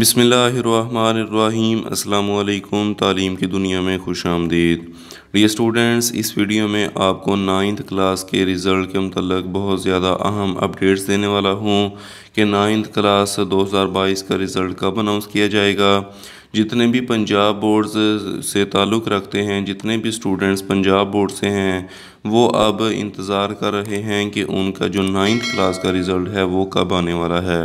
बिसमीम अल्लाम तालीम की दुनिया में खुश आमदीद। डियर स्टूडेंट्स इस वीडियो में आपको नाइन्थ क्लास के रिज़ल्ट के मतलब बहुत ज़्यादा अहम अपडेट्स देने वाला हूँ कि नाइन्थ क्लास 2022 का रिज़ल्ट कब अनाउंस किया जाएगा। जितने भी पंजाब बोर्ड्स से ताल्लुक़ रखते हैं, जितने भी स्टूडेंट्स पंजाब बोर्ड से हैं, वो अब इंतज़ार कर रहे हैं कि उनका जो नाइन्थ क्लास का रिज़ल्ट है, वो कब आने वाला है।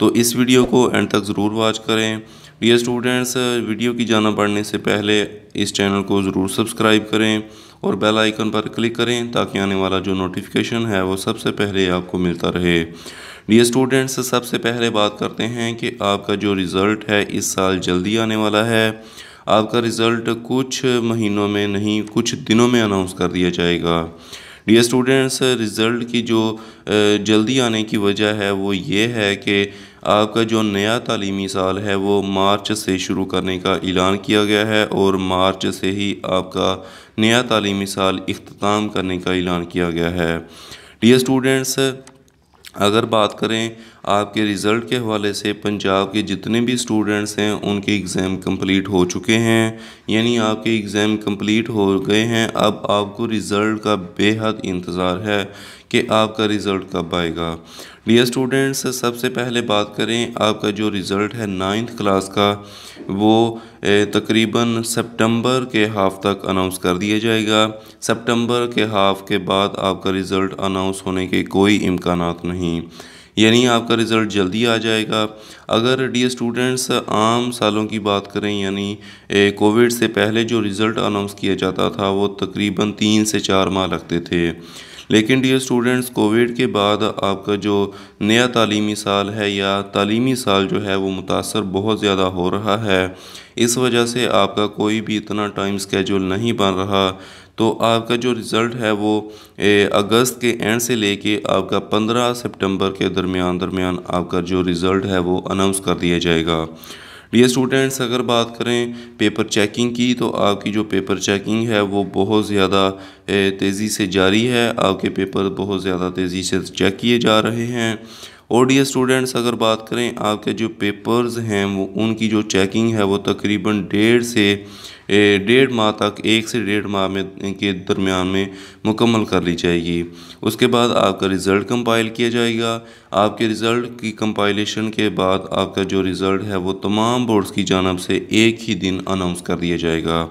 तो इस वीडियो को एंड तक ज़रूर वॉच करें। डियर स्टूडेंट्स वीडियो की जाना पढ़ने से पहले इस चैनल को ज़रूर सब्सक्राइब करें और बेल आइकन पर क्लिक करें ताकि आने वाला जो नोटिफिकेशन है वो सबसे पहले आपको मिलता रहे। डियर स्टूडेंट्स सबसे पहले बात करते हैं कि आपका जो रिज़ल्ट है इस साल जल्दी आने वाला है। आपका रिज़ल्ट कुछ महीनों में नहीं, कुछ दिनों में अनाउंस कर दिया जाएगा। डियर स्टूडेंट्स रिज़ल्ट की जो जल्दी आने की वजह है वो ये है कि आपका जो नया तालीमी साल है, वो मार्च से शुरू करने का ऐलान किया गया है और मार्च से ही आपका नया तालीमी साल अख्ताम करने का ऐलान किया गया है। डियर स्टूडेंट्स अगर बात करें आपके रिज़ल्ट के हवाले से, पंजाब के जितने भी स्टूडेंट्स हैं, उनके एग्ज़ाम कंप्लीट हो चुके हैं। यानी आपके एग्ज़ाम कंप्लीट हो गए हैं। अब आपको रिज़ल्ट का बेहद इंतज़ार है कि आपका रिज़ल्ट कब आएगा। डियर स्टूडेंट्स सबसे पहले बात करें, आपका जो रिज़ल्ट है नाइन्थ क्लास का, वो तकरीबन सितंबर के हाफ़ तक अनाउंस कर दिया जाएगा। सितंबर के हाफ़ के बाद आपका रिज़ल्ट अनाउंस होने के कोई इम्कान नहीं। यानी आपका रिज़ल्ट जल्दी आ जाएगा। अगर डीए स्टूडेंट्स आम सालों की बात करें, यानी कोविड से पहले जो रिज़ल्ट अनाउंस किया जाता था, वो तकरीबन तीन से चार माह लगते थे। लेकिन डियर स्टूडेंट्स कोविड के बाद आपका जो नया तालीमी साल है या तालीमी साल जो है वो मुतासर बहुत ज़्यादा हो रहा है। इस वजह से आपका कोई भी इतना टाइम स्केजूल नहीं बन रहा। तो आपका जो रिज़ल्ट है वो अगस्त के एंड से लेके आपका 15 सितंबर के दरमियान दरमियान आपका जो रिज़ल्ट है वो अनाउंस कर दिया जाएगा। डियर स्टूडेंट्स अगर बात करें पेपर चेकिंग की तो आपकी जो पेपर चेकिंग है, वो बहुत ज़्यादा तेज़ी से जारी है। आपके पेपर बहुत ज़्यादा तेज़ी से चेक किए जा रहे हैं। और डी स्टूडेंट्स अगर बात करें आपके जो पेपर्स हैं, वो, उनकी जो चेकिंग है, वो तकरीबन डेढ़ से डेढ़ माह तक, एक से डेढ़ माह में, के दरमियान में मुकम्मल कर ली जाएगी। उसके बाद आपका रिज़ल्ट कंपाइल किया जाएगा। आपके रिज़ल्ट की कंपाइलेशन के बाद आपका जो रिज़ल्ट है, वो तमाम बोर्ड्स की जानब से एक ही दिन अनाउंस कर दिया जाएगा।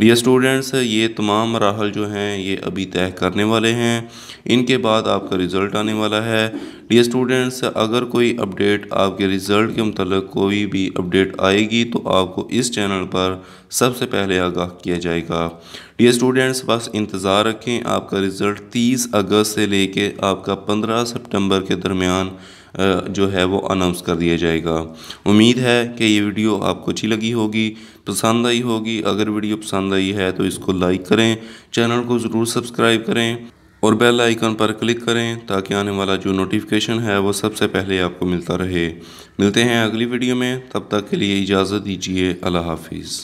डियर स्टूडेंट्स ये तमाम मराहल जो हैं, ये अभी तय करने वाले हैं। इनके बाद आपका रिज़ल्ट आने वाला है। डियर स्टूडेंट्स अगर कोई अपडेट आपके रिज़ल्ट के मतलब कोई भी अपडेट आएगी तो आपको इस चैनल पर सबसे पहले आगाह किया जाएगा। डियर स्टूडेंट्स बस इंतज़ार रखें, आपका रिज़ल्ट 30 अगस्त से लेके आपका 15 सितंबर के दरमियान जो है वो अनाउंस कर दिया जाएगा। उम्मीद है कि ये वीडियो आपको अच्छी लगी होगी, पसंद आई होगी। अगर वीडियो पसंद आई है तो इसको लाइक करें, चैनल को ज़रूर सब्सक्राइब करें और बेल आइकन पर क्लिक करें ताकि आने वाला जो नोटिफिकेशन है वो सबसे पहले आपको मिलता रहे। मिलते हैं अगली वीडियो में, तब तक के लिए इजाज़त दीजिए, अल्लाह हाफिज़।